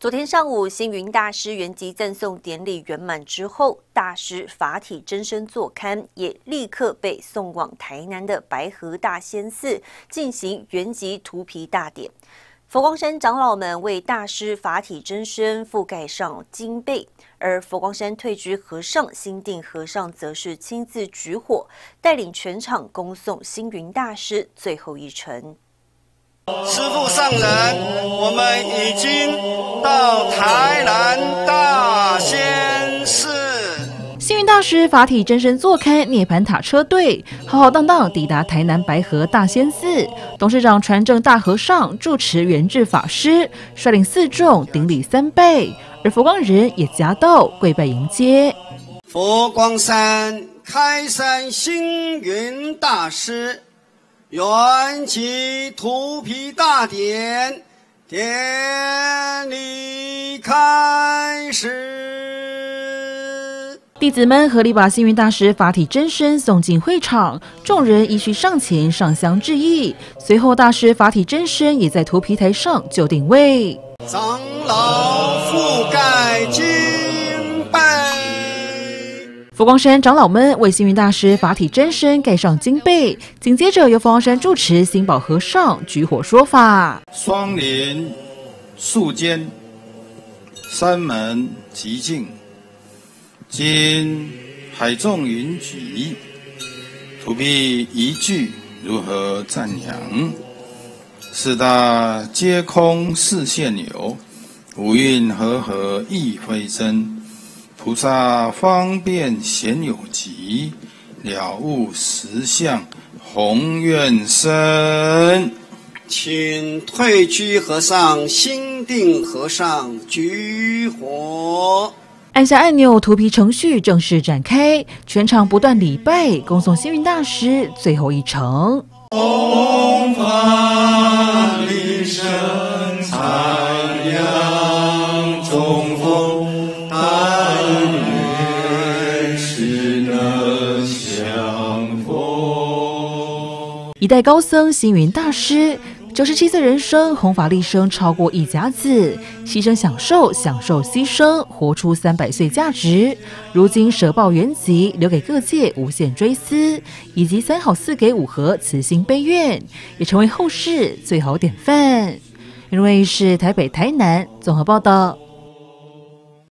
昨天上午，星云大师圆寂赠送典礼圆满之后，大师法体真身坐龛，也立刻被送往台南的白河大仙寺进行圆寂涂皮大典。佛光山长老们为大师法体真身覆盖上金被，而佛光山退居和尚心定和尚则是亲自举火，带领全场恭送星云大师最后一程。师父上人，我们已经到台南大仙寺。幸运大师法体真身坐开涅盘塔车队，浩浩荡荡抵达台南白河大仙寺。董事长传正大和尚住持圆智法师率领四众顶礼三拜，而佛光人也夹道跪拜迎接。佛光山开山星云大师。圆寂涂皮大典典礼开始，弟子们合力把星云大师法体真身送进会场，众人依序上前上香致意。随后，大师法体真身也在图皮台上就定位，长老覆盖金。佛光山长老们为星云大师法体真身盖上金被，紧接着由佛光山住持星宝和尚举火说法。双林树间，山门极静，今海众云集，土地一句如何赞扬？四大皆空似现有，五蕴和合亦非真。菩萨方便显有极，了悟实相宏愿深。请退居和尚心定和尚举火，按下按钮，涂皮程序正式展开，全场不断礼拜，恭送星云大师最后一程。红发离声残阳中一代高僧星云大师，九十七岁人生，弘法立生超过一甲子，牺牲享受，享受牺牲，活出三百岁价值。如今舍报原籍，留给各界无限追思，以及三好四给五合慈心悲愿，也成为后世最好典范。因为是台北、台南综合报道。